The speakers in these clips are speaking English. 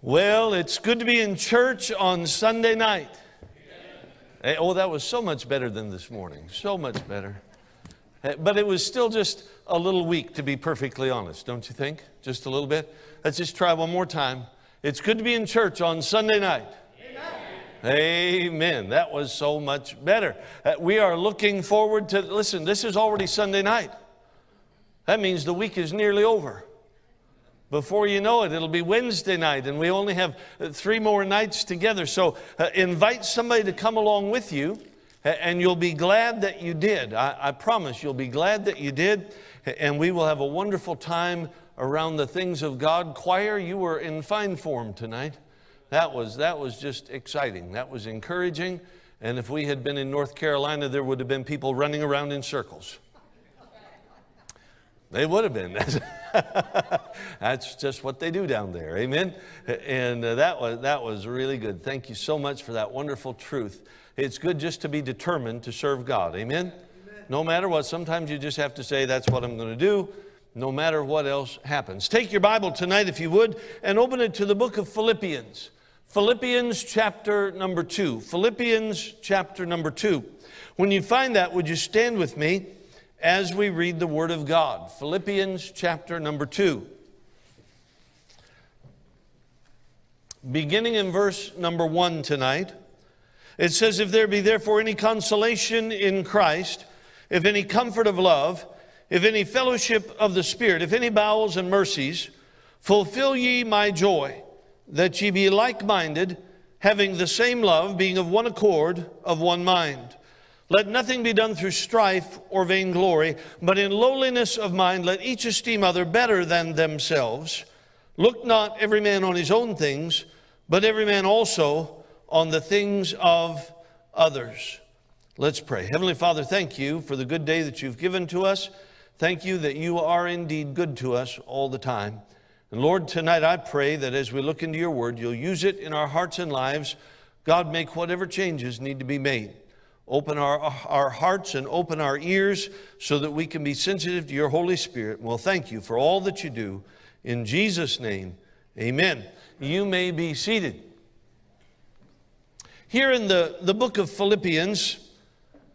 Well, it's good to be in church on Sunday night. Eh, oh, that was so much better than this morning. So much better. Eh, But it was still just a little weak, to be perfectly honest, don't you think? Just a little bit. Let's just try one more time. It's good to be in church on Sunday night. Amen. That was so much better. Uh, We are looking forward to, listen, this is already Sunday night. That means the week is nearly over. Before you know it, it'll be Wednesday night, and we only have uh, three more nights together. So uh, invite somebody to come along with you, and you'll be glad that you did. I, I promise you'll be glad that you did, and we will have a wonderful time around the things of God. Choir, you were in fine form tonight. That was, that was just exciting. That was encouraging. And if we had been in North Carolina, there would have been people running around in circles. They would have been. That's just what they do down there. Amen. And uh, that was that was really good. Thank you so much for that wonderful truth. It's good just to be determined to serve God. Amen. No matter what, sometimes you just have to say that's what I'm going to do. No matter what else happens. Take your Bible tonight, if you would, and open it to the book of Philippians. Philippians chapter number two. Philippians chapter number two. When you find that, would you stand with me as we read the Word of God? Philippians chapter number two. Beginning in verse number one tonight, it says, If there be therefore any consolation in Christ, if any comfort of love, if any fellowship of the Spirit, if any bowels and mercies, fulfill ye my joy, that ye be like minded, having the same love, being of one accord, of one mind. Let nothing be done through strife or vainglory, but in lowliness of mind let each esteem other better than themselves. Look not every man on his own things, but every man also on the things of others. Let's pray. Heavenly Father, thank you for the good day that you've given to us. Thank you that you are indeed good to us all the time. And Lord, tonight I pray that as we look into your word, you'll use it in our hearts and lives. God, make whatever changes need to be made. Open our, our hearts and open our ears so that we can be sensitive to your Holy Spirit. Well, thank you for all that you do. In Jesus' name, amen. You may be seated. Here in the, the book of Philippians,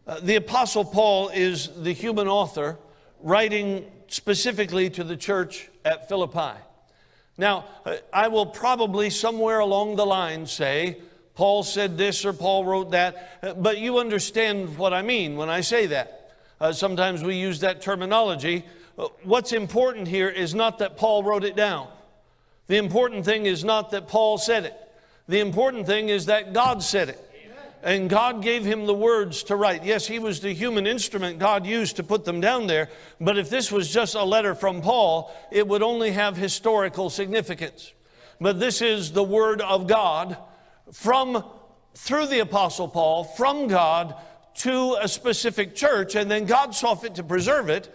uh, the Apostle Paul is the human author writing specifically to the church at Philippi. Now, uh, I will probably somewhere along the line say, Paul said this or Paul wrote that, uh, but you understand what I mean when I say that. Uh, sometimes we use that terminology. Uh, What's important here is not that Paul wrote it down. The important thing is not that Paul said it. The important thing is that God said it. And God gave him the words to write. Yes, he was the human instrument God used to put them down there, but if this was just a letter from Paul, it would only have historical significance. But this is the word of God from through the apostle Paul from God to a specific church and then God saw fit to preserve it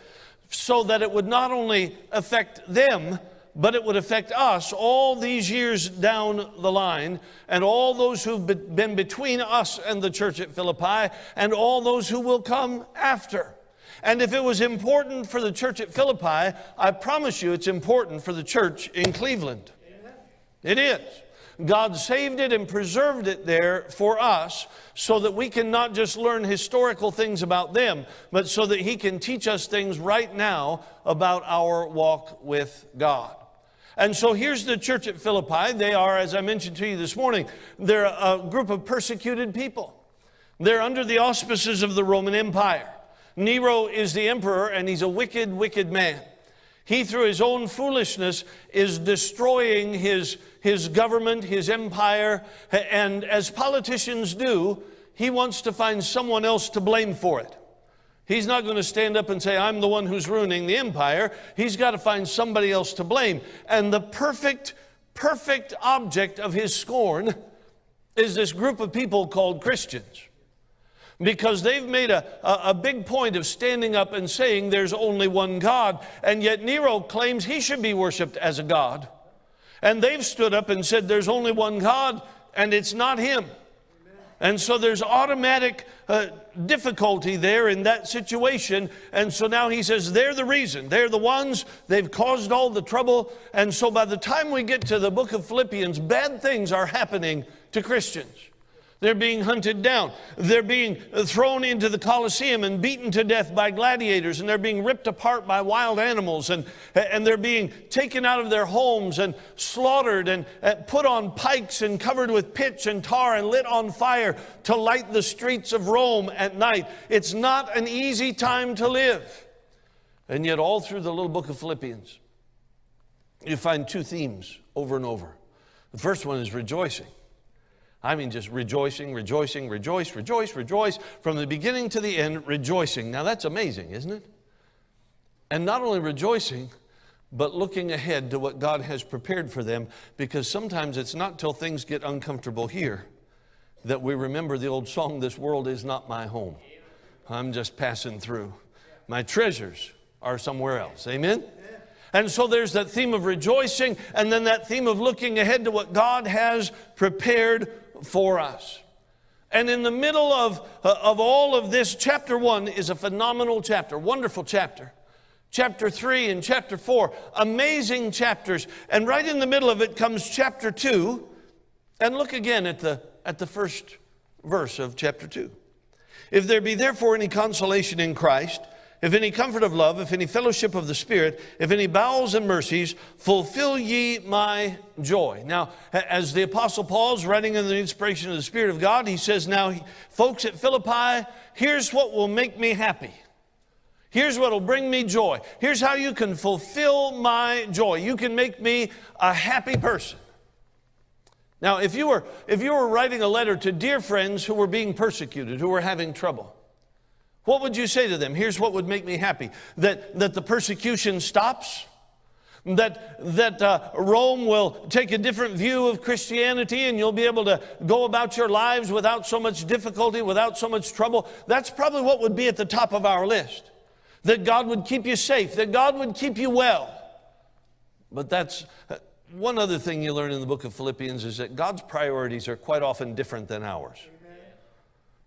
so that it would not only affect them but it would affect us all these years down the line, and all those who've been between us and the church at Philippi, and all those who will come after. And if it was important for the church at Philippi, I promise you it's important for the church in Cleveland. It is. God saved it and preserved it there for us so that we can not just learn historical things about them, but so that He can teach us things right now about our walk with God. And so here's the church at Philippi. They are, as I mentioned to you this morning, they're a group of persecuted people. They're under the auspices of the Roman Empire. Nero is the emperor, and he's a wicked, wicked man. He, through his own foolishness, is destroying his, his government, his empire, and as politicians do, he wants to find someone else to blame for it. He's not going to stand up and say, I'm the one who's ruining the empire. He's got to find somebody else to blame. And the perfect, perfect object of his scorn is this group of people called Christians. Because they've made a, a, big point of standing up and saying there's only one God, and yet Nero claims he should be worshiped as a God. And they've stood up and said there's only one God, and it's not him. And so there's automatic uh, difficulty there in that situation. And so now he says, they're the reason. They're the ones. They've caused all the trouble. And so by the time we get to the book of Philippians, bad things are happening to Christians. They're being hunted down. They're being thrown into the Colosseum and beaten to death by gladiators, and they're being ripped apart by wild animals, and, and they're being taken out of their homes and slaughtered and put on pikes and covered with pitch and tar and lit on fire to light the streets of Rome at night. It's not an easy time to live. And yet, all through the little book of Philippians, you find two themes over and over. The first one is rejoicing. I mean, just rejoicing, rejoicing, rejoice, rejoice, rejoice, from the beginning to the end, rejoicing. Now that's amazing, isn't it? And not only rejoicing, but looking ahead to what God has prepared for them, because sometimes it's not till things get uncomfortable here that we remember the old song, This World Is Not My Home. I'm just passing through. My treasures are somewhere else. Amen? And so there's that theme of rejoicing, and then that theme of looking ahead to what God has prepared for us. And in the middle of, uh, of all of this, chapter one is a phenomenal chapter, wonderful chapter. Chapter three and chapter four, amazing chapters. And right in the middle of it comes chapter two. And look again at the, at the first verse of chapter two. If there be therefore any consolation in Christ, if any comfort of love, if any fellowship of the Spirit, if any bowels and mercies, fulfill ye my joy. Now, as the Apostle Paul's writing in the inspiration of the Spirit of God, he says, Now, folks at Philippi, here's what will make me happy. Here's what will bring me joy. Here's how you can fulfill my joy. You can make me a happy person. Now, if you were, if you were writing a letter to dear friends who were being persecuted, who were having trouble, what would you say to them? Here's what would make me happy that, that the persecution stops, that, that uh, Rome will take a different view of Christianity and you'll be able to go about your lives without so much difficulty, without so much trouble. That's probably what would be at the top of our list. That God would keep you safe, that God would keep you well. But that's uh, one other thing you learn in the book of Philippians is that God's priorities are quite often different than ours.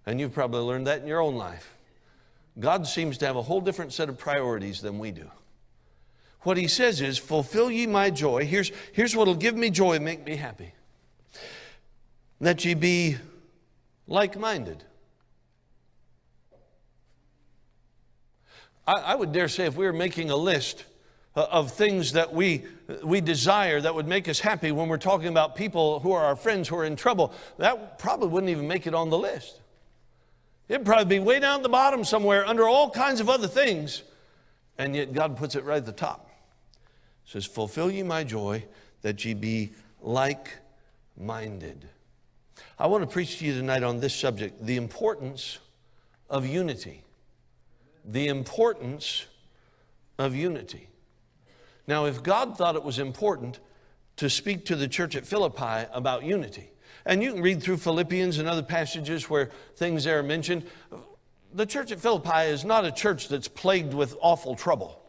And you've probably learned that in your own life. God seems to have a whole different set of priorities than we do. What he says is, Fulfill ye my joy. Here's, here's what will give me joy and make me happy. That ye be like minded. I, I would dare say, if we were making a list uh, of things that we, we desire that would make us happy when we're talking about people who are our friends who are in trouble, that probably wouldn't even make it on the list. It'd probably be way down at the bottom somewhere under all kinds of other things. And yet God puts it right at the top. It says, Fulfill ye my joy that ye be like minded. I want to preach to you tonight on this subject the importance of unity. The importance of unity. Now, if God thought it was important to speak to the church at Philippi about unity, and you can read through Philippians and other passages where things there are mentioned. The church at Philippi is not a church that's plagued with awful trouble.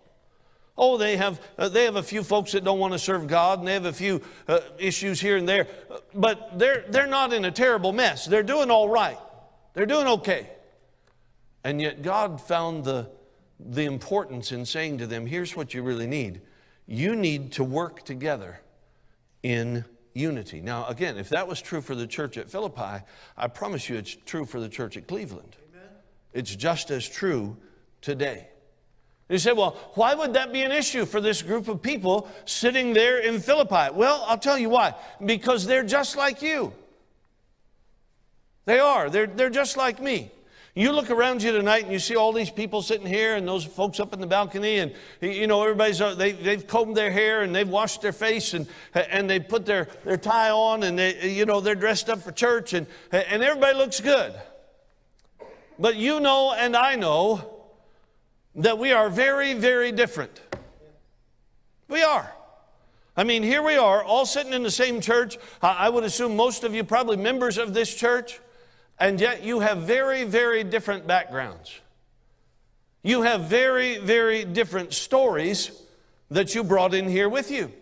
Oh, they have, uh, they have a few folks that don't want to serve God, and they have a few uh, issues here and there, but they're, they're not in a terrible mess. They're doing all right, they're doing okay. And yet, God found the, the importance in saying to them, here's what you really need you need to work together in unity. Now, again, if that was true for the church at Philippi, I promise you it's true for the church at Cleveland. Amen. It's just as true today. You say, well, why would that be an issue for this group of people sitting there in Philippi? Well, I'll tell you why. Because they're just like you. They are. They're, they're just like me. You look around you tonight and you see all these people sitting here and those folks up in the balcony and you know everybody's uh, they, they've combed their hair and they've washed their face and and they put their, their tie on and they you know they're dressed up for church and and everybody looks good. But you know and I know that we are very very different. We are. I mean, here we are, all sitting in the same church. I would assume most of you probably members of this church and yet you have very, very different backgrounds. You have very, very different stories that you brought in here with you.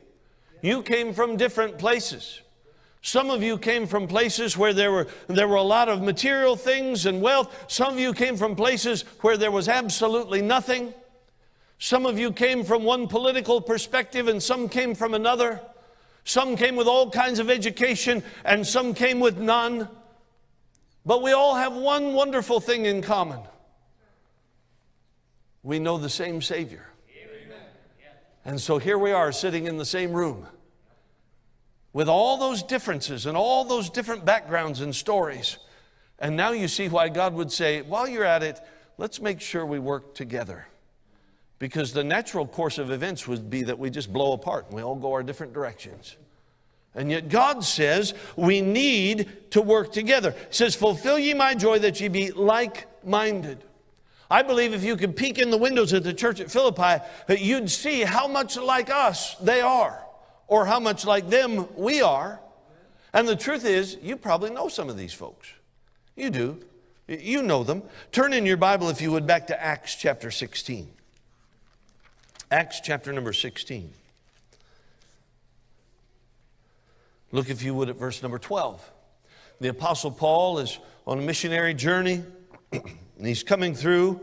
You came from different places. Some of you came from places where there were, there were a lot of material things and wealth. Some of you came from places where there was absolutely nothing. Some of you came from one political perspective and some came from another. Some came with all kinds of education and some came with none. But we all have one wonderful thing in common we know the same Savior. And so here we are sitting in the same room with all those differences and all those different backgrounds and stories. And now you see why God would say, while you're at it, let's make sure we work together. Because the natural course of events would be that we just blow apart and we all go our different directions. And yet God says we need to work together. He says, Fulfill ye my joy that ye be like minded. I believe if you could peek in the windows at the church at Philippi, that you'd see how much like us they are, or how much like them we are. And the truth is, you probably know some of these folks. You do. You know them. Turn in your Bible, if you would, back to Acts chapter 16. Acts chapter number 16. Look, if you would, at verse number 12. The Apostle Paul is on a missionary journey, and he's coming through.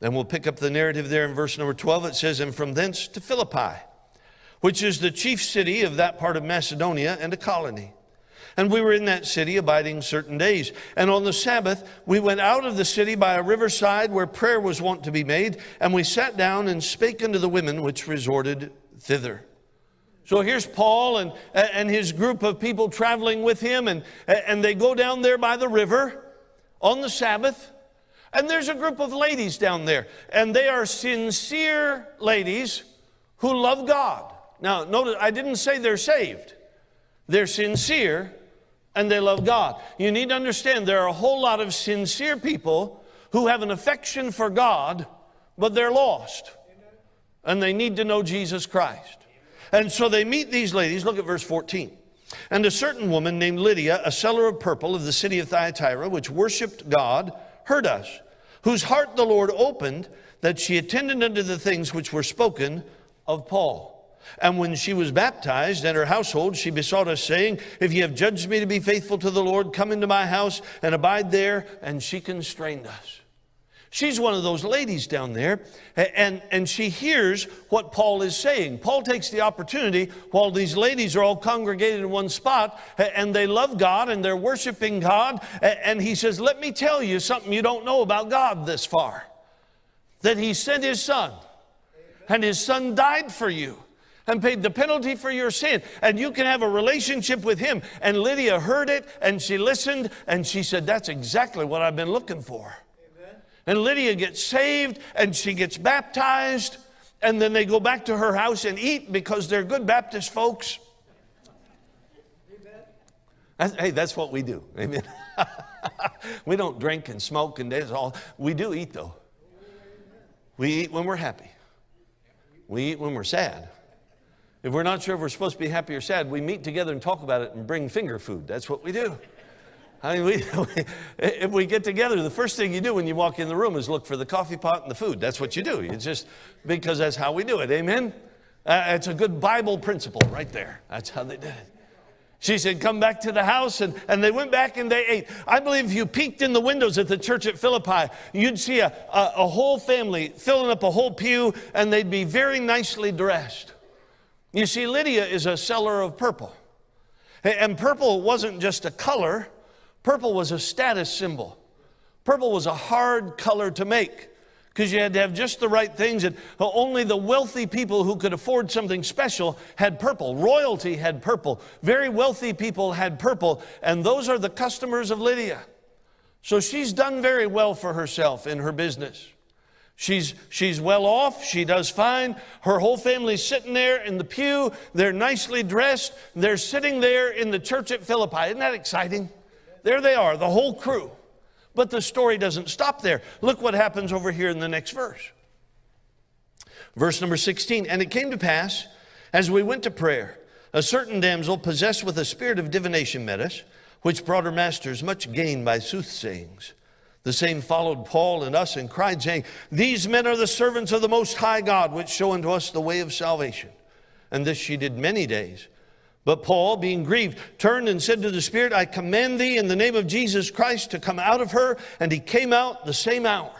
And we'll pick up the narrative there in verse number 12. It says, And from thence to Philippi, which is the chief city of that part of Macedonia and a colony. And we were in that city abiding certain days. And on the Sabbath, we went out of the city by a riverside where prayer was wont to be made. And we sat down and spake unto the women which resorted thither. So here's Paul and, and his group of people traveling with him, and, and they go down there by the river on the Sabbath. And there's a group of ladies down there, and they are sincere ladies who love God. Now, notice I didn't say they're saved, they're sincere and they love God. You need to understand there are a whole lot of sincere people who have an affection for God, but they're lost and they need to know Jesus Christ. And so they meet these ladies. Look at verse 14. And a certain woman named Lydia, a seller of purple of the city of Thyatira, which worshiped God, heard us, whose heart the Lord opened, that she attended unto the things which were spoken of Paul. And when she was baptized and her household, she besought us, saying, If ye have judged me to be faithful to the Lord, come into my house and abide there. And she constrained us. She's one of those ladies down there, and, and she hears what Paul is saying. Paul takes the opportunity while these ladies are all congregated in one spot, and they love God and they're worshiping God, and he says, Let me tell you something you don't know about God this far that he sent his son, and his son died for you and paid the penalty for your sin. And you can have a relationship with him. And Lydia heard it and she listened and she said, That's exactly what I've been looking for. And Lydia gets saved and she gets baptized. And then they go back to her house and eat because they're good Baptist folks. That's, hey, that's what we do. Amen. we don't drink and smoke and that's all. We do eat though. We eat when we're happy. We eat when we're sad. If we're not sure if we're supposed to be happy or sad, we meet together and talk about it and bring finger food. That's what we do. I mean, we, if we get together, the first thing you do when you walk in the room is look for the coffee pot and the food. That's what you do. It's just because that's how we do it. Amen? Uh, it's a good Bible principle right there. That's how they did it. She said, Come back to the house. And, and they went back and they ate. I believe if you peeked in the windows at the church at Philippi, you'd see a, a, a whole family filling up a whole pew, and they'd be very nicely dressed. You see, Lydia is a seller of purple. And purple wasn't just a color, Purple was a status symbol. Purple was a hard color to make because you had to have just the right things, and only the wealthy people who could afford something special had purple. Royalty had purple. Very wealthy people had purple, and those are the customers of Lydia. So she's done very well for herself in her business. She's, she's well off. She does fine. Her whole family's sitting there in the pew. They're nicely dressed. They're sitting there in the church at Philippi. Isn't that exciting? There they are, the whole crew. But the story doesn't stop there. Look what happens over here in the next verse. Verse number 16 And it came to pass, as we went to prayer, a certain damsel possessed with a spirit of divination met us, which brought her masters much gain by soothsayings. The same followed Paul and us and cried, saying, These men are the servants of the Most High God, which show unto us the way of salvation. And this she did many days. But Paul, being grieved, turned and said to the Spirit, I command thee in the name of Jesus Christ to come out of her. And he came out the same hour.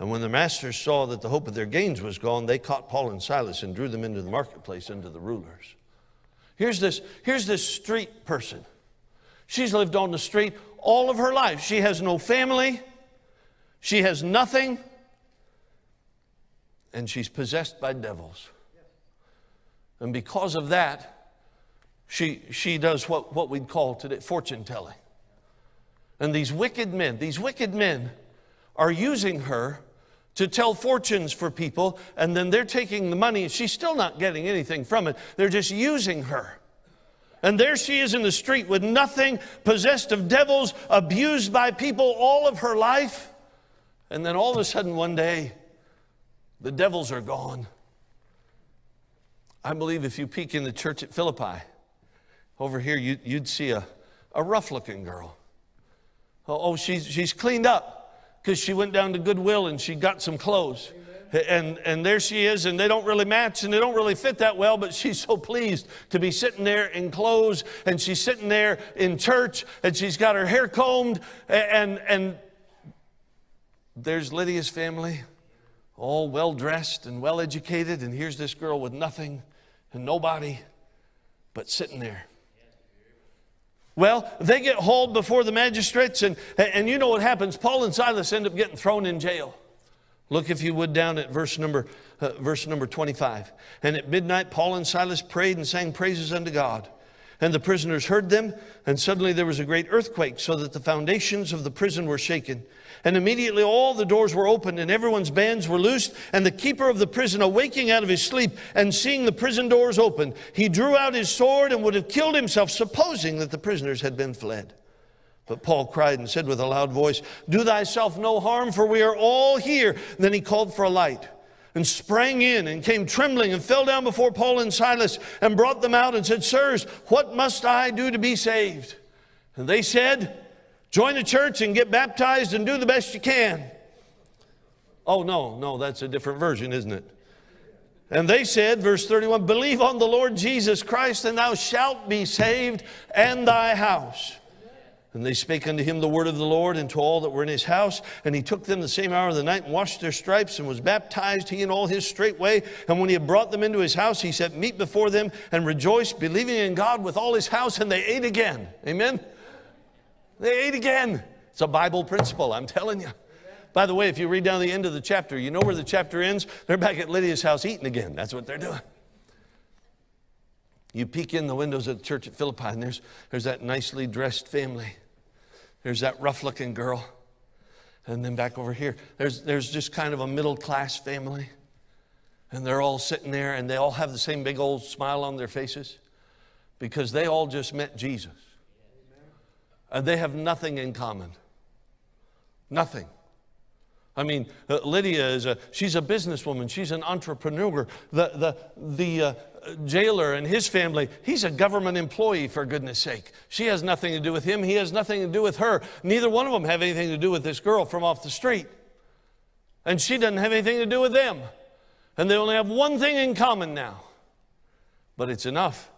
And when the masters saw that the hope of their gains was gone, they caught Paul and Silas and drew them into the marketplace, into the rulers. Here's this, here's this street person. She's lived on the street all of her life. She has no family, she has nothing, and she's possessed by devils. And because of that, she, she does what, what we'd call today fortune telling. And these wicked men, these wicked men are using her to tell fortunes for people, and then they're taking the money. and She's still not getting anything from it. They're just using her. And there she is in the street with nothing, possessed of devils, abused by people all of her life. And then all of a sudden, one day, the devils are gone. I believe if you peek in the church at Philippi, over here, you, would see a, a rough looking girl. Oh, oh, she's, she's cleaned up because she went down to Goodwill and she got some clothes. And, and there she is, and they don't really match and they don't really fit that well, but she's so pleased to be sitting there in clothes and she's sitting there in church and she's got her hair combed. And, and there's Lydia's family, all well dressed and well educated, and here's this girl with nothing and nobody but sitting there. Well, they get hauled before the magistrates, and, and you know what happens. Paul and Silas end up getting thrown in jail. Look, if you would, down at verse number, uh, verse number 25. And at midnight, Paul and Silas prayed and sang praises unto God. And the prisoners heard them, and suddenly there was a great earthquake, so that the foundations of the prison were shaken. And immediately all the doors were opened, and everyone's bands were loosed. And the keeper of the prison, awaking out of his sleep and seeing the prison doors open, he drew out his sword and would have killed himself, supposing that the prisoners had been fled. But Paul cried and said with a loud voice, Do thyself no harm, for we are all here. Then he called for a light and sprang in and came trembling and fell down before Paul and Silas and brought them out and said, Sirs, what must I do to be saved? And they said, Join the church and get baptized and do the best you can. Oh, no, no, that's a different version, isn't it? And they said, verse 31, Believe on the Lord Jesus Christ, and thou shalt be saved, and thy house. And they spake unto him the word of the Lord and to all that were in his house. And he took them the same hour of the night and washed their stripes and was baptized, he and all his straightway. And when he had brought them into his house, he set meat before them and rejoiced, believing in God with all his house. And they ate again. Amen. They ate again. It's a Bible principle, I'm telling you. By the way, if you read down the end of the chapter, you know where the chapter ends? They're back at Lydia's house eating again. That's what they're doing. You peek in the windows of the church at Philippi, and there's, there's that nicely dressed family. There's that rough looking girl. And then back over here, there's, there's just kind of a middle class family. And they're all sitting there, and they all have the same big old smile on their faces because they all just met Jesus. And they have nothing in common. Nothing. I mean, uh, Lydia is a, she's a businesswoman. She's an entrepreneur. The, the, the uh, jailer and his family, he's a government employee, for goodness sake. She has nothing to do with him. He has nothing to do with her. Neither one of them have anything to do with this girl from off the street. And she doesn't have anything to do with them. And they only have one thing in common now. But it's enough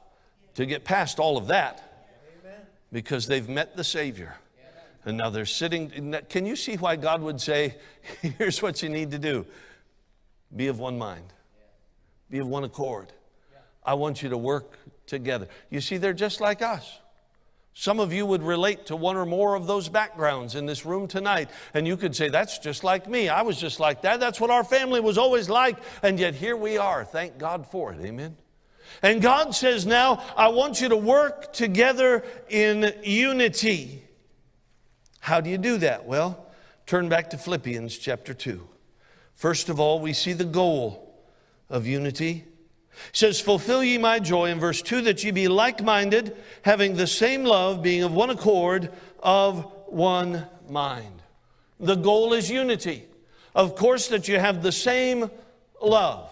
to get past all of that because they've met the Savior. And now they're sitting. Can you see why God would say, here's what you need to do be of one mind, be of one accord. I want you to work together. You see, they're just like us. Some of you would relate to one or more of those backgrounds in this room tonight, and you could say, That's just like me. I was just like that. That's what our family was always like, and yet here we are. Thank God for it. Amen. And God says, Now I want you to work together in unity. How do you do that? Well, turn back to Philippians chapter 2. First of all, we see the goal of unity. It says, Fulfill ye my joy in verse 2 that ye be like minded, having the same love, being of one accord, of one mind. The goal is unity. Of course, that you have the same love.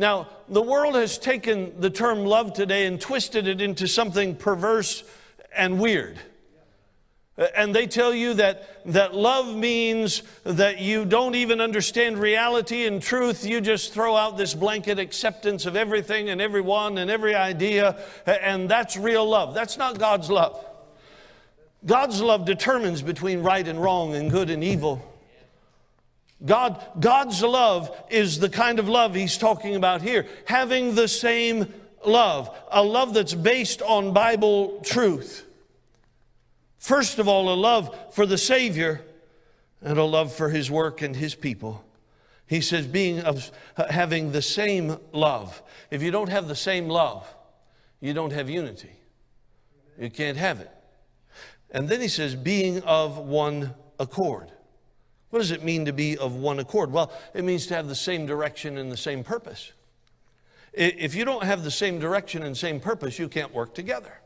Now, the world has taken the term love today and twisted it into something perverse and weird. and they tell you that, that love means that you don't even understand reality and truth. You just throw out this blanket acceptance of everything and everyone and every idea, and that's real love. That's not God's love. God's love determines between right and wrong and good and evil. God, God's love is the kind of love he's talking about here, having the same love, a love that's based on Bible truth. First of all, a love for the Savior and a love for his work and his people. He says, being of having the same love. If you don't have the same love, you don't have unity. You can't have it. And then he says, being of one accord. What does it mean to be of one accord? Well, it means to have the same direction and the same purpose. If you don't have the same direction and same purpose, you can't work together.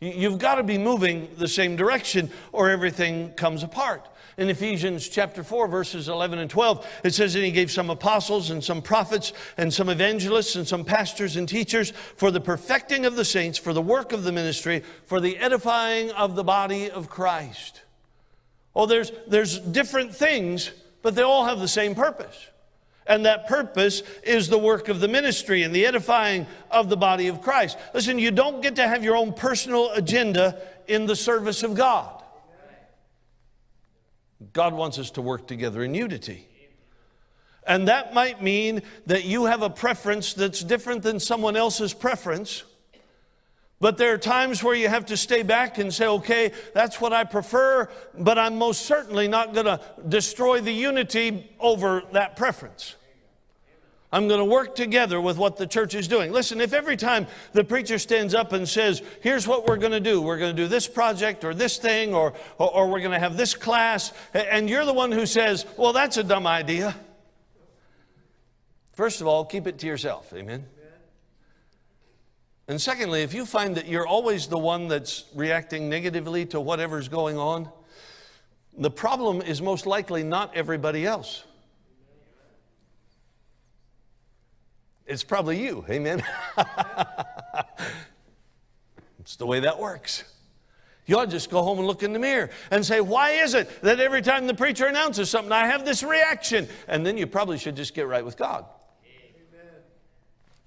You've got to be moving the same direction or everything comes apart. In Ephesians chapter 4, verses 11 and 12, it says, And he gave some apostles and some prophets and some evangelists and some pastors and teachers for the perfecting of the saints, for the work of the ministry, for the edifying of the body of Christ. Oh, there's, there's different things, but they all have the same purpose. And that purpose is the work of the ministry and the edifying of the body of Christ. Listen, you don't get to have your own personal agenda in the service of God. God wants us to work together in unity. And that might mean that you have a preference that's different than someone else's preference. But there are times where you have to stay back and say, okay, that's what I prefer, but I'm most certainly not going to destroy the unity over that preference. I'm going to work together with what the church is doing. Listen, if every time the preacher stands up and says, here's what we're going to do, we're going to do this project or this thing or, or, or we're going to have this class, and you're the one who says, well, that's a dumb idea. First of all, keep it to yourself. Amen. And secondly, if you find that you're always the one that's reacting negatively to whatever's going on, the problem is most likely not everybody else. It's probably you, amen? it's the way that works. You ought to just go home and look in the mirror and say, Why is it that every time the preacher announces something, I have this reaction? And then you probably should just get right with God. Amen.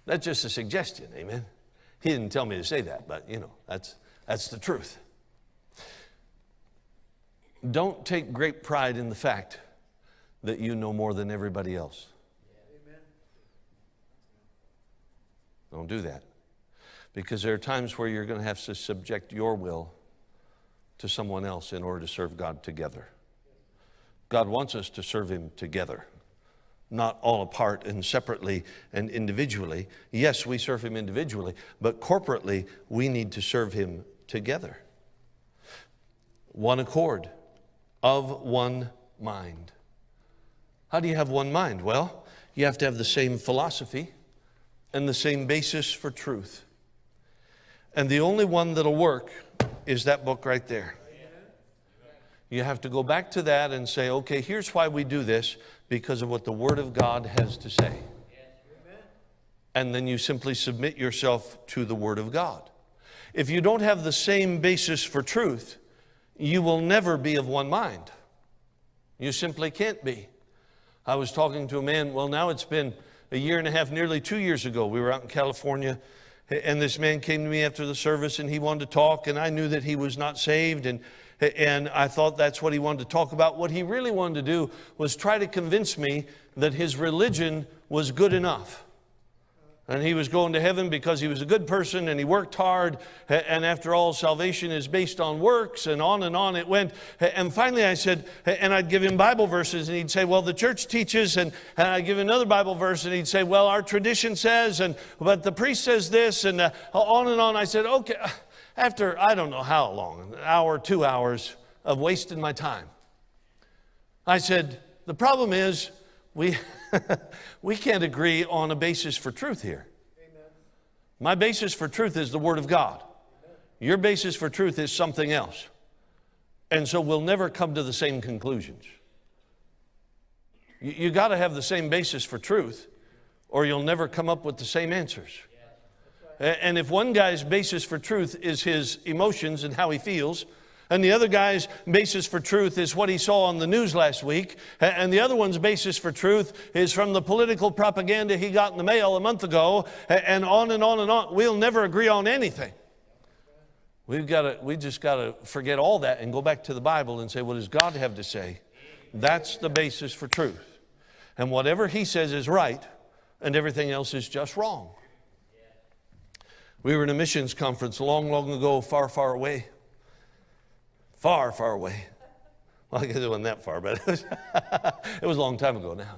That's just a suggestion, amen? He didn't tell me to say that, but you know, that's, that's the truth. Don't take great pride in the fact that you know more than everybody else. Don't do that. Because there are times where you're going to have to subject your will to someone else in order to serve God together. God wants us to serve Him together not all apart and separately and individually. Yes, we serve Him individually, but corporately, we need to serve Him together. One accord, of one mind. How do you have one mind? Well, you have to have the same philosophy and the same basis for truth. And the only one that'll work is that book right there. You have to go back to that and say, okay, here's why we do this because of what the Word of God has to say. And then you simply submit yourself to the Word of God. If you don't have the same basis for truth, you will never be of one mind. You simply can't be. I was talking to a man, well, now it's been a year and a half, nearly two years ago. We were out in California, and this man came to me after the service and he wanted to talk, and I knew that he was not saved. And and I thought that's what he wanted to talk about. What he really wanted to do was try to convince me that his religion was good enough. And he was going to heaven because he was a good person and he worked hard. And after all, salvation is based on works and on and on it went. And finally I said, and I'd give him Bible verses and he'd say, well, the church teaches. And, and I'd give him another Bible verse and he'd say, well, our tradition says, and but the priest says this and uh, on and on. I said, okay after I don't know how long, an hour, two hours of wasting my time, I said, The problem is we, we can't agree on a basis for truth here. Amen. My basis for truth is the Word of God. Amen. Your basis for truth is something else. And so we'll never come to the same conclusions. You, you got to have the same basis for truth, or you'll never come up with the same answers. And if one guy's basis for truth is his emotions and how he feels, And the other guy's basis for truth is what he saw on the news last week. And the other one's basis for truth is from the political propaganda he got in the mail a month ago. And on and on and on. We'll never agree on anything. We've got to, we just got to forget all that and go back to the Bible and say, what does God have to say? That's the basis for truth. And whatever he says is right, and everything else is just wrong. We were in a missions conference long, long ago, far, far away. Far, far away. Well, I guess it wasn't that far, but it was, it was a long time ago now.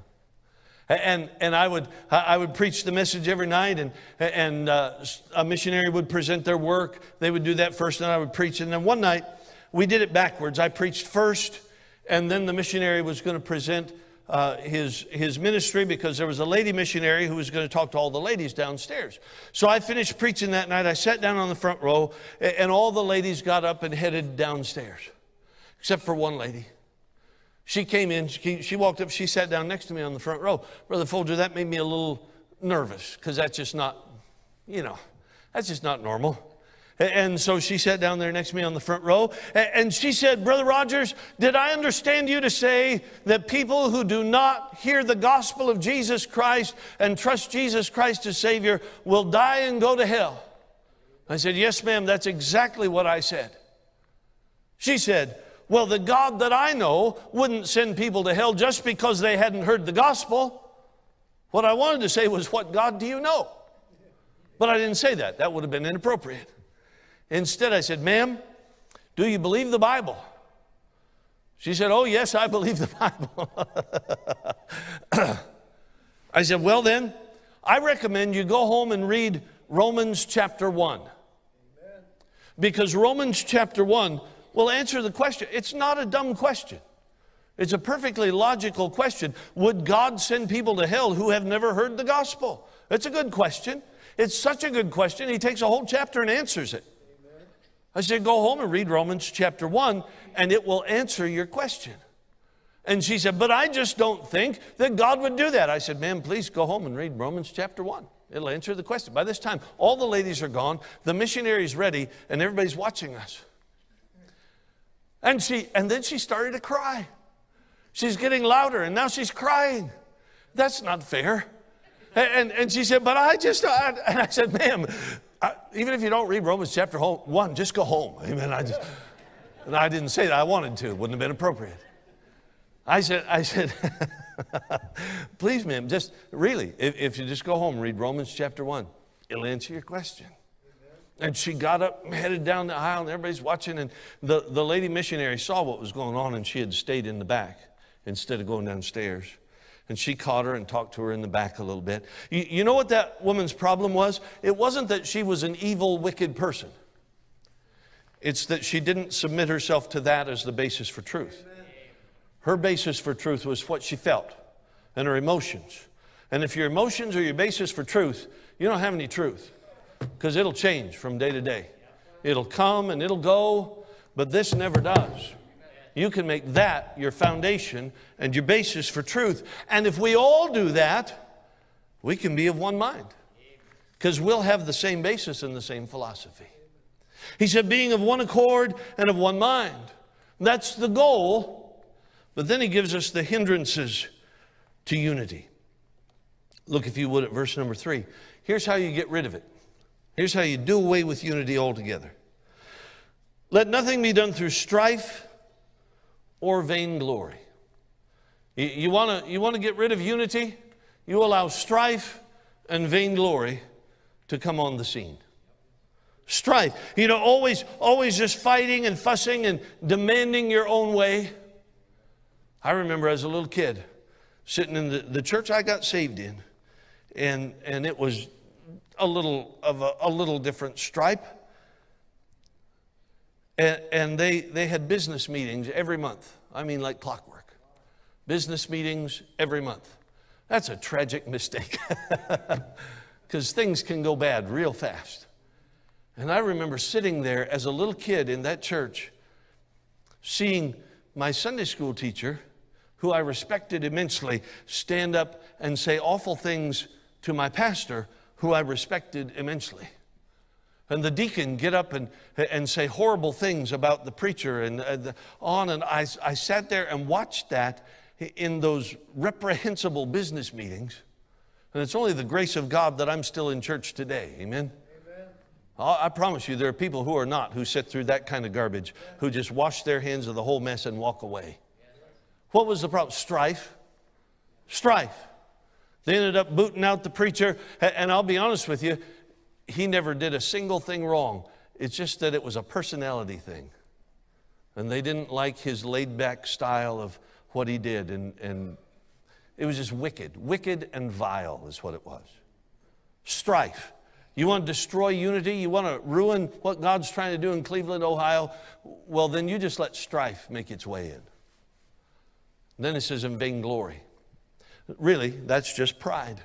And, and I, would, I would preach the message every night, and, and uh, a missionary would present their work. They would do that first, and I would preach. And then one night, we did it backwards. I preached first, and then the missionary was going to present uh, his, his ministry because there was a lady missionary who was going to talk to all the ladies downstairs. So I finished preaching that night. I sat down on the front row, and all the ladies got up and headed downstairs, except for one lady. She came in, she, she walked up, she sat down next to me on the front row. Brother Folger, that made me a little nervous because that's just not, you know, that's just not normal. And so she sat down there next to me on the front row. And she said, Brother Rogers, did I understand you to say that people who do not hear the gospel of Jesus Christ and trust Jesus Christ as Savior will die and go to hell? I said, Yes, ma'am, that's exactly what I said. She said, well, the God that I know wouldn't send people to hell just because they hadn't heard the gospel. What I wanted to say was, What God do you know? But I didn't say that. That would have been inappropriate. Instead, I said, Ma'am, do you believe the Bible? She said, Oh, yes, I believe the Bible. I said, Well, then, I recommend you go home and read Romans chapter 1. Because Romans chapter 1 will answer the question. It's not a dumb question. It's a perfectly logical question. Would God send people to hell who have never heard the gospel? It's a good question. It's such a good question. He takes a whole chapter and answers it. I said, go home and read Romans chapter 1, and it will answer your question. And she said, but I just don't think that God would do that. I said, ma'am, please go home and read Romans chapter 1. It'll answer the question. By this time, all the ladies are gone, the missionary's ready, and everybody's watching us. And, she, and then she started to cry. She's getting louder, and now she's crying. That's not fair. And, and, and she said, But I just, I, and I said, Ma'am, I, even if you don't read Romans chapter 1, just go home. Amen. I just, and I didn't say that. I wanted to. It wouldn't have been appropriate. I said, I said, please, ma'am, just really, if, if you just go home read Romans chapter 1, it'll answer your question. And she got up, headed down the aisle, and everybody's watching. And the, the lady missionary saw what was going on, and she had stayed in the back instead of going downstairs. And she caught her and talked to her in the back a little bit. You, you know what that woman's problem was? It wasn't that she was an evil, wicked person, it's that she didn't submit herself to that as the basis for truth. Her basis for truth was what she felt and her emotions. And if your emotions are your basis for truth, you don't have any truth because it'll change from day to day. It'll come and it'll go, but this never does. You can make that your foundation and your basis for truth. And if we all do that, we can be of one mind because we'll have the same basis and the same philosophy. He said, being of one accord and of one mind. That's the goal. But then he gives us the hindrances to unity. Look, if you would, at verse number three. Here's how you get rid of it Here's how you do away with unity altogether. Let nothing be done through strife or vainglory. You, you want to you wanna get rid of unity? You allow strife and vainglory to come on the scene. Strife. You know, always, always just fighting and fussing and demanding your own way. I remember as a little kid sitting in the, the church I got saved in, and, and it was a little of a, a little different stripe. And, and they, they had business meetings every month. I mean, like clockwork. Business meetings every month. That's a tragic mistake because things can go bad real fast. And I remember sitting there as a little kid in that church, seeing my Sunday school teacher, who I respected immensely, stand up and say awful things to my pastor who I respected immensely. And the deacon get up and, and say horrible things about the preacher and, on. And I, I sat there and watched that in those reprehensible business meetings. And it's only the grace of God that I'm still in church today. Amen. I promise you, there are people who are not, who sit through that kind of garbage, who just wash their hands of the whole mess and walk away. What was the problem? Strife. Strife. They ended up booting out the preacher, and I'll be honest with you, he never did a single thing wrong. It's just that it was a personality thing. And they didn't like his laid back style of what he did. And, and it was just wicked. Wicked and vile is what it was. Strife. You want to destroy unity? You want to ruin what God's trying to do in Cleveland, Ohio? Well, then you just let strife make its way in. then it says in vainglory. Really, that's just pride.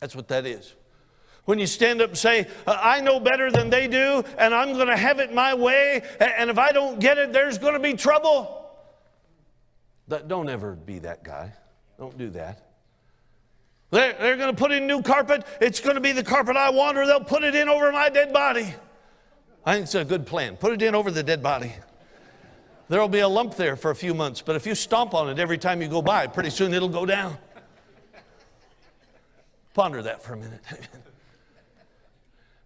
That's what that is. When you stand up and say, uh, I know better than they do, and I'm going to have it my way, and if I don't get it, there's going to be trouble. Don't ever be that guy. Don't do that. They're, they're going to put in new carpet. It's going to be the carpet I want, or they'll put it in over my dead body. I think it's a good plan. Put it in over the dead body. There'll be a lump there for a few months, but if you stomp on it every time you go by, pretty soon it'll go down. Ponder that for a minute.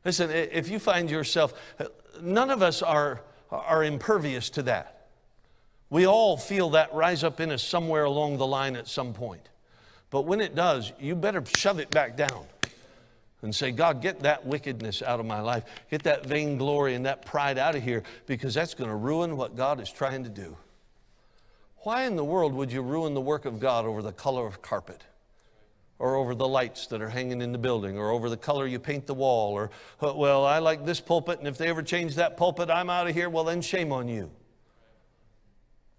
Listen, if you find yourself, none of us are, are impervious to that. We all feel that rise up in us somewhere along the line at some point. But when it does, you better shove it back down and say, God, get that wickedness out of my life. Get that vainglory and that pride out of here because that's going to ruin what God is trying to do. Why in the world would you ruin the work of God over the color of carpet? Or over the lights that are hanging in the building, or over the color you paint the wall, or, well, I like this pulpit, and if they ever change that pulpit, I'm out of here. Well, then shame on you.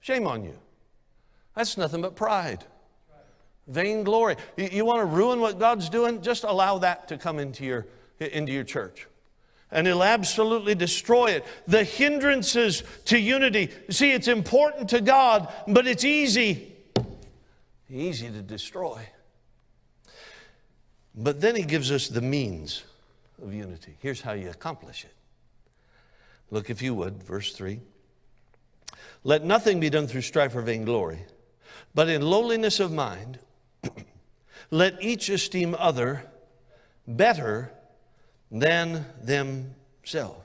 Shame on you. That's nothing but pride. Vainglory. You, you want to ruin what God's doing? Just allow that to come into your, into your church. And it'll absolutely destroy it. The hindrances to unity. See, it's important to God, but it's easy. Easy to destroy. But then he gives us the means of unity. Here's how you accomplish it. Look, if you would, verse 3. Let nothing be done through strife or vainglory, but in lowliness of mind, let each esteem other better than themselves.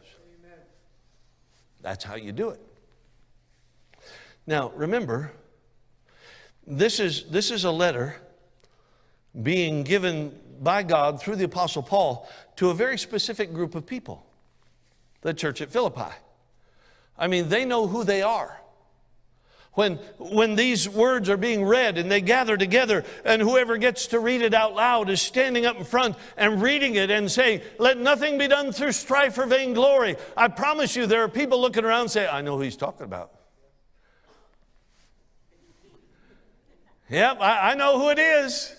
That's how you do it. Now, remember, this is, this is a letter being given by God through the Apostle Paul to a very specific group of people, the church at Philippi. I mean, they know who they are when, when these words are being read and they gather together, and whoever gets to read it out loud is standing up in front and reading it and saying, Let nothing be done through strife or vainglory. I promise you, there are people looking around saying, I know who he's talking about. Yep, I, I know who it is.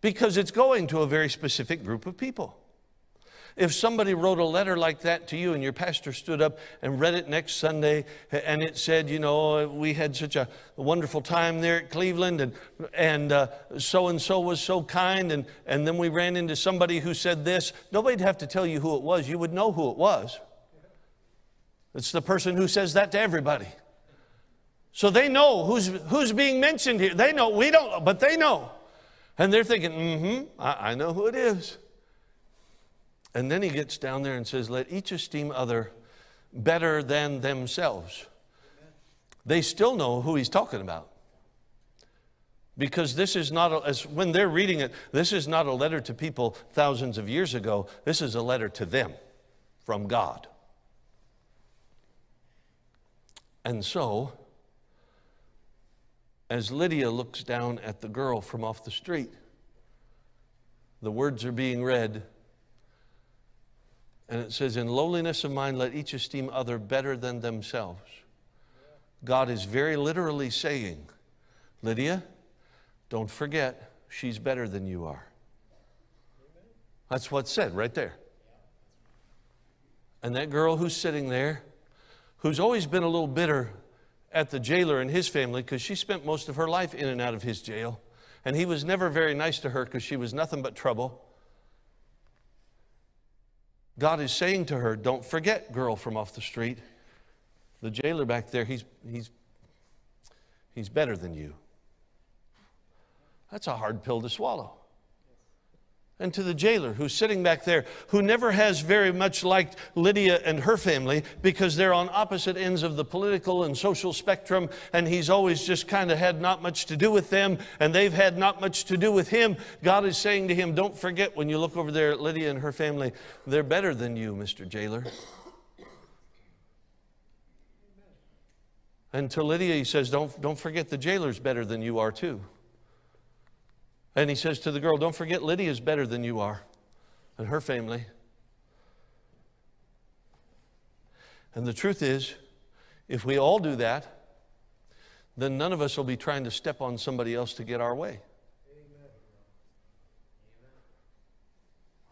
Because it's going to a very specific group of people. If somebody wrote a letter like that to you and your pastor stood up and read it next Sunday and it said, you know, we had such a wonderful time there at Cleveland and, and so and so was so kind and, and then we ran into somebody who said this, nobody'd have to tell you who it was. You would know who it was. It's the person who says that to everybody. So they know who's, who's being mentioned here. They know, we don't, but they know. And they're thinking, mm hmm, I, I know who it is. And then he gets down there and says, Let each esteem other better than themselves. They still know who he's talking about. Because this is not, a, as when they're reading it, this is not a letter to people thousands of years ago. This is a letter to them from God. And so, as Lydia looks down at the girl from off the street, the words are being read and it says, In lowliness of mind, let each esteem other better than themselves. God is very literally saying, Lydia, don't forget, she's better than you are. That's what's said right there. And that girl who's sitting there, who's always been a little bitter at the jailer and his family because she spent most of her life in and out of his jail. And he was never very nice to her because she was nothing but trouble. God is saying to her, Don't forget, girl from off the street. The jailer back there, he's, he's, he's better than you. That's a hard pill to swallow and to the jailer who's sitting back there, who never has very much liked Lydia and her family because they're on opposite ends of the political and social spectrum, and he's always just kind of had not much to do with them, and they've had not much to do with him. God is saying to him, Don't forget when you look over there at Lydia and her family, they're better than you, Mr. Jailer. And to Lydia, he says, Don't, don't forget the jailer's better than you are, too. And he says to the girl, Don't forget, Lydia's better than you are and her family. And the truth is, if we all do that, then none of us will be trying to step on somebody else to get our way.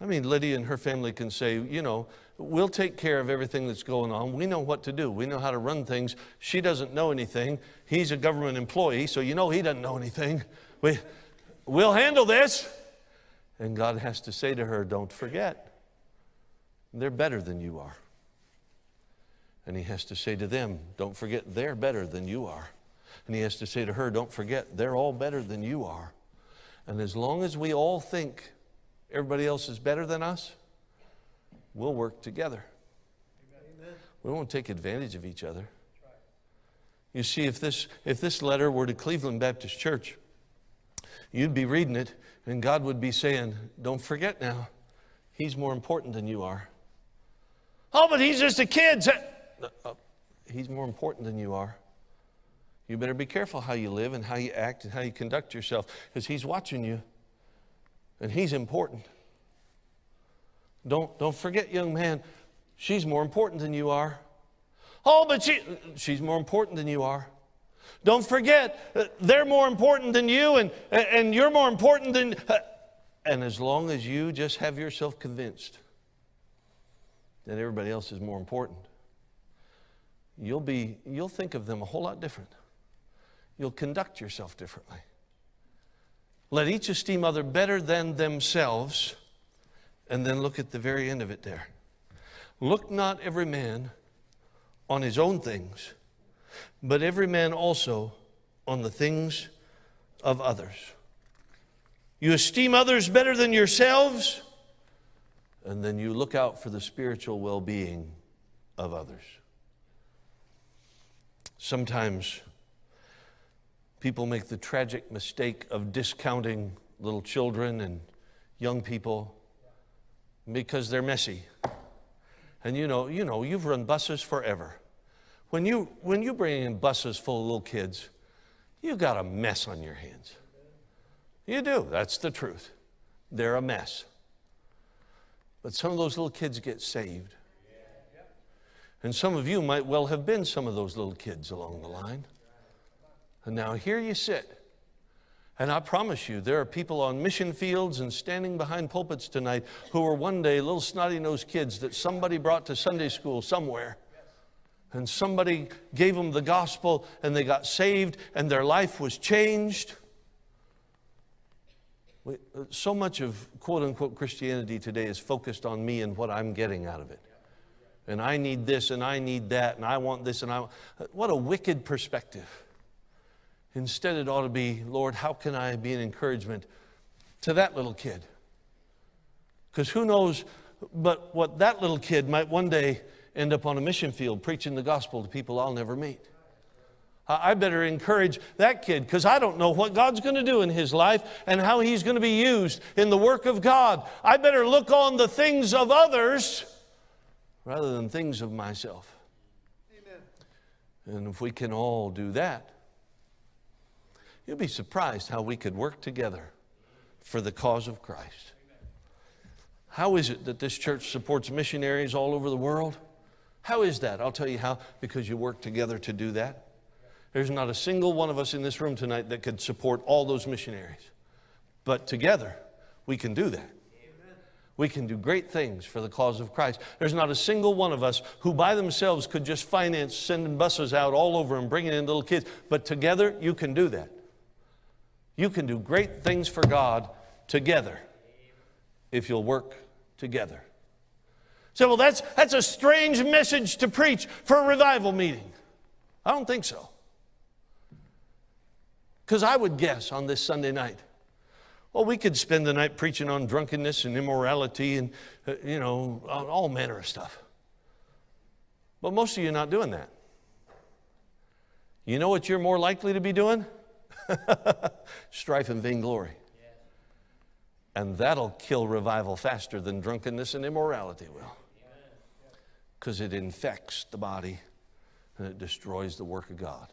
I mean, Lydia and her family can say, you know, we'll take care of everything that's going on. We know what to do. We know how to run things. She doesn't know anything. He's a government employee, so you know he doesn't know anything. We, We'll handle this. And God has to say to her, Don't forget, they're better than you are. And He has to say to them, Don't forget, they're better than you are. And He has to say to her, Don't forget, they're all better than you are. And as long as we all think everybody else is better than us, we'll work together. Amen. We won't take advantage of each other. You see, if this, if this letter were to Cleveland Baptist Church, you'd be reading it, and God would be saying, Don't forget now, He's more important than you are. Oh, but He's just a kid. Uh, he's more important than you are. You better be careful how you live and how you act and how you conduct yourself because He's watching you and He's important. Don't, don't forget, young man, she's more important than you are. Oh, but she, she's more important than you are. Don't forget, uh, they're more important than you, and, and you're more important than. Uh, and as long as you just have yourself convinced that everybody else is more important, you'll, be, you'll think of them a whole lot different. You'll conduct yourself differently. Let each esteem other better than themselves, and then look at the very end of it there. Look not every man on his own things but every man also on the things of others. You esteem others better than yourselves, and then you look out for the spiritual well being of others. Sometimes people make the tragic mistake of discounting little children and young people because they're messy. And you know, you know, you've run buses forever. When you, when you bring in buses full of little kids, you got a mess on your hands. You do. That's the truth. They're a mess. But some of those little kids get saved. And some of you might well have been some of those little kids along the line. And now here you sit. And I promise you, there are people on mission fields and standing behind pulpits tonight who were one day little snotty nosed kids that somebody brought to Sunday school somewhere and somebody gave them the gospel and they got saved and their life was changed. Uh, so much of quote unquote Christianity today is focused on me and what I'm getting out of it. And I need this and I need that and I want this and I want. What a wicked perspective. Instead, it ought to be, Lord, how can I be an encouragement to that little kid? Because who knows but what that little kid might one day end up on a mission field preaching the gospel to people I'll never meet. I better encourage that kid because I don't know what God's going to do in his life and how he's going to be used in the work of God. I better look on the things of others rather than things of myself. Amen. And if we can all do that, you'll be surprised how we could work together for the cause of Christ. How is it that this church supports missionaries all over the world? How is that? I'll tell you how, because you work together to do that. There's not a single one of us in this room tonight that could support all those missionaries. But together, we can do that. We can do great things for the cause of Christ. There's not a single one of us who by themselves could just finance sending buses out all over and bringing in little kids. But together, you can do that. You can do great things for God together if you'll work together. Say, well, that's, that's a strange message to preach for a revival meeting. I don't think so. Because I would guess on this Sunday night, well, we could spend the night preaching on drunkenness and immorality and, uh, you know, all manner of stuff. But most of you are not doing that. You know what you're more likely to be doing? Strife and vainglory. And that'll kill revival faster than drunkenness and immorality will. Because it infects the body and it destroys the work of God.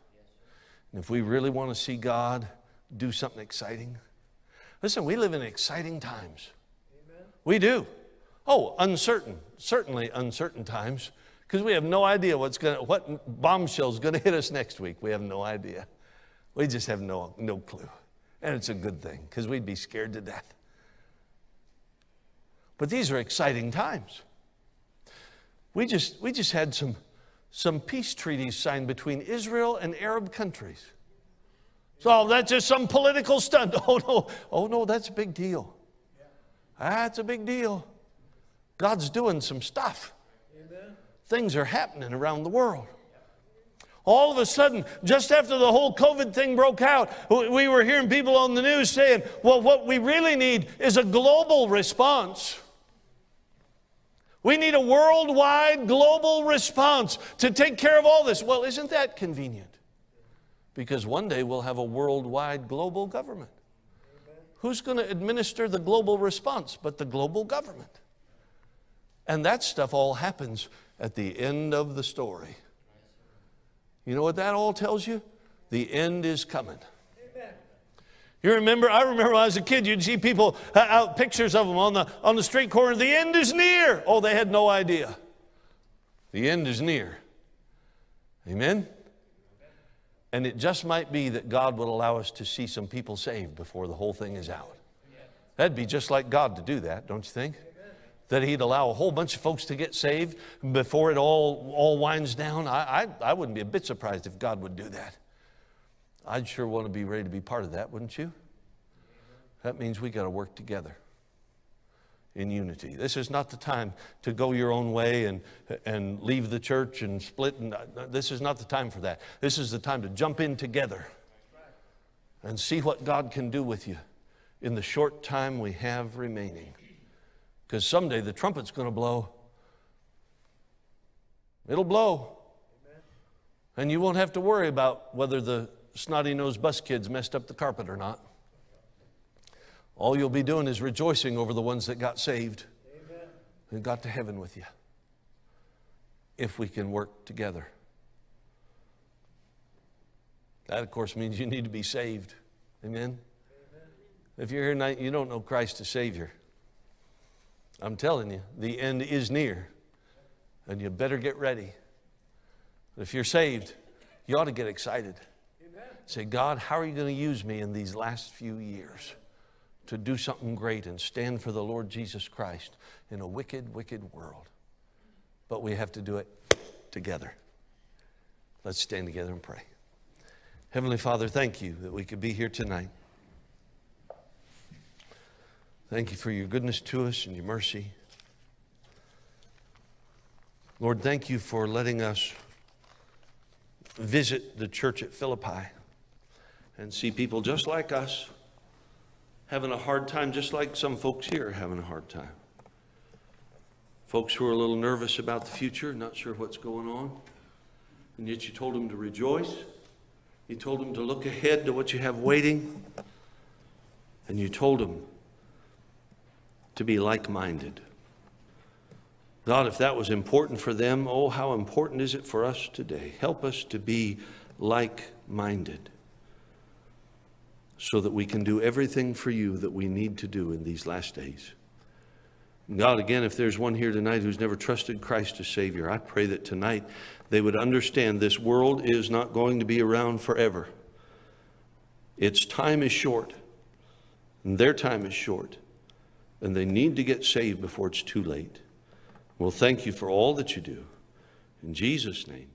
And if we really want to see God do something exciting, listen, we live in exciting times. Amen. We do. Oh, uncertain, certainly uncertain times, because we have no idea what's going to, what bombshell is going to hit us next week. We have no idea. We just have no, no clue. And it's a good thing, because we'd be scared to death. But these are exciting times. We just, we just had some some peace treaties signed between Israel and Arab countries. So that's just some political stunt. Oh no, oh no, that's a big deal. That's a big deal. God's doing some stuff. Things are happening around the world. All of a sudden, just after the whole COVID thing broke out, we were hearing people on the news saying, well, what we really need is a global response. We need a worldwide, global response to take care of all this. Well, isn't that convenient? Because one day we'll have a worldwide, global government. Who's going to administer the global response but the global government? And that stuff all happens at the end of the story. You know what that all tells you? The end is coming. You remember, I remember when I was a kid, you'd see people uh, out pictures of them on the, on the street corner. The end is near. Oh, they had no idea. The end is near. Amen? And it just might be that God would allow us to see some people saved before the whole thing is out. That'd be just like God to do that, don't you think? That He'd allow a whole bunch of folks to get saved before it all, all winds down. I, I, I wouldn't be a bit surprised if God would do that. I'd sure want to be ready to be part of that, wouldn't you? That means we got to work together in unity. This is not the time to go your own way and, and leave the church and split. And, uh, this is not the time for that. This is the time to jump in together and see what God can do with you in the short time we have remaining. Because someday the trumpet's going to blow. It'll blow. And you won't have to worry about whether the snotty nosed bus kids messed up the carpet or not. All you'll be doing is rejoicing over the ones that got saved Amen. and got to heaven with you. If we can work together. That, of course, means you need to be saved. Amen? Amen. If you're here tonight you don't know Christ as Savior, I'm telling you, the end is near, and you better get ready. If you're saved, you ought to get excited. Say, God, how are you going to use me in these last few years to do something great and stand for the Lord Jesus Christ in a wicked, wicked world? But we have to do it together. Let's stand together and pray. Heavenly Father, thank you that we could be here tonight. Thank you for your goodness to us and your mercy. Lord, thank you for letting us visit the church at Philippi and see people just like us having a hard time, just like some folks here are having a hard time. Folks who are a little nervous about the future, not sure what's going on. And yet you told them to rejoice. You told them to look ahead to what you have waiting. And you told them to be like minded. God, if that was important for them, oh, how important is it for us today? Help us to be like minded so that we can do everything for you that we need to do in these last days. God, again, if there's one here tonight who's never trusted Christ as Savior, I pray that tonight they would understand this world is not going to be around forever. Its time is short, and their time is short, and they need to get saved before it's too late. Well, thank you for all that you do. In Jesus' name.